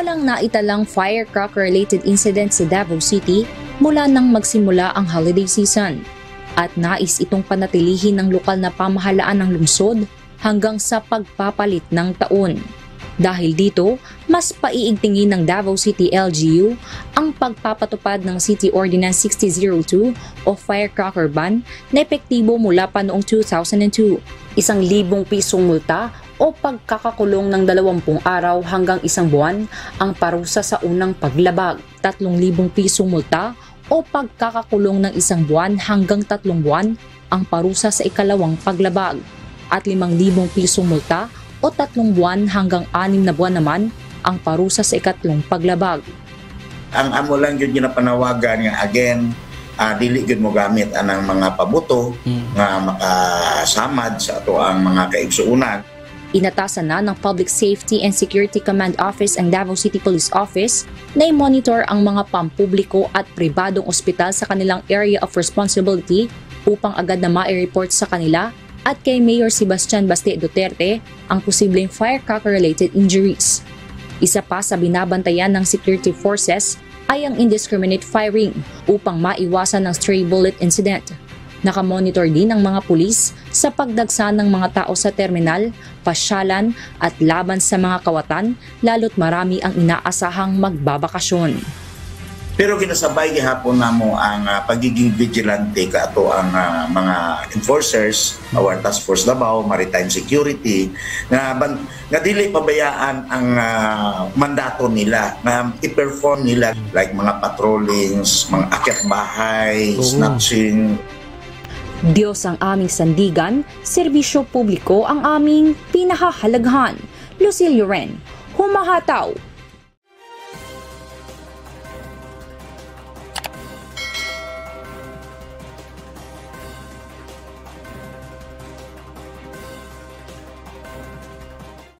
Walang naitalang firecracker-related incident sa Davao City mula nang magsimula ang holiday season at nais itong panatilihin ng lokal na pamahalaan ng lungsod hanggang sa pagpapalit ng taon. Dahil dito, mas paiigtingin ng Davao City LGU ang pagpapatupad ng City Ordinance 6002 o Firecracker Ban na epektibo mula pa noong 2002. Isang libong pisong multa o pagkakakulong ng 20 araw hanggang isang buwan ang parusa sa unang paglabag, 3,000 pisong multa o pagkakakulong ng isang buwan hanggang tatlong buwan ang parusa sa ikalawang paglabag at 5,000 pisong multa o tatlong buwan hanggang anim na buwan naman ang parusa sa ikatlong paglabag. Ang amo lang yun ginapanawagan nga again, uh, dili gyud mo gamit anang mga pabuto Mm. nga makasamad sa ato ang mga kaigsuunan. Inatasan na ng Public Safety and Security Command Office ang Davao City Police Office na i-monitor ang mga pampubliko at pribadong ospital sa kanilang area of responsibility upang agad na ma-report sa kanila at kay Mayor Sebastian Baste Duterte ang posibleng firecracker-related injuries. Isa pa sa binabantayan ng security forces ay ang indiscriminate firing upang maiwasan ng stray bullet incident. Nakamonitor din ang mga pulis sa pagdagsa ng mga tao sa terminal, pasyalan at laban sa mga kawatan lalo't marami ang inaasahang magbabakasyon. Pero ginasabay gihapon namo ang ah, pagiging vigilante kaato ang ah, mga enforcers, our task force Davao, maritime security nga ban, nga dili pabayaan ang ah, mandato nila nga i-perform nila like mga patrollings, mga akyat bahay, Oo. snatching, Diyos ang aming sandigan, serbisyo publiko ang aming pinahahalaghan. Lucille Ren, humahataw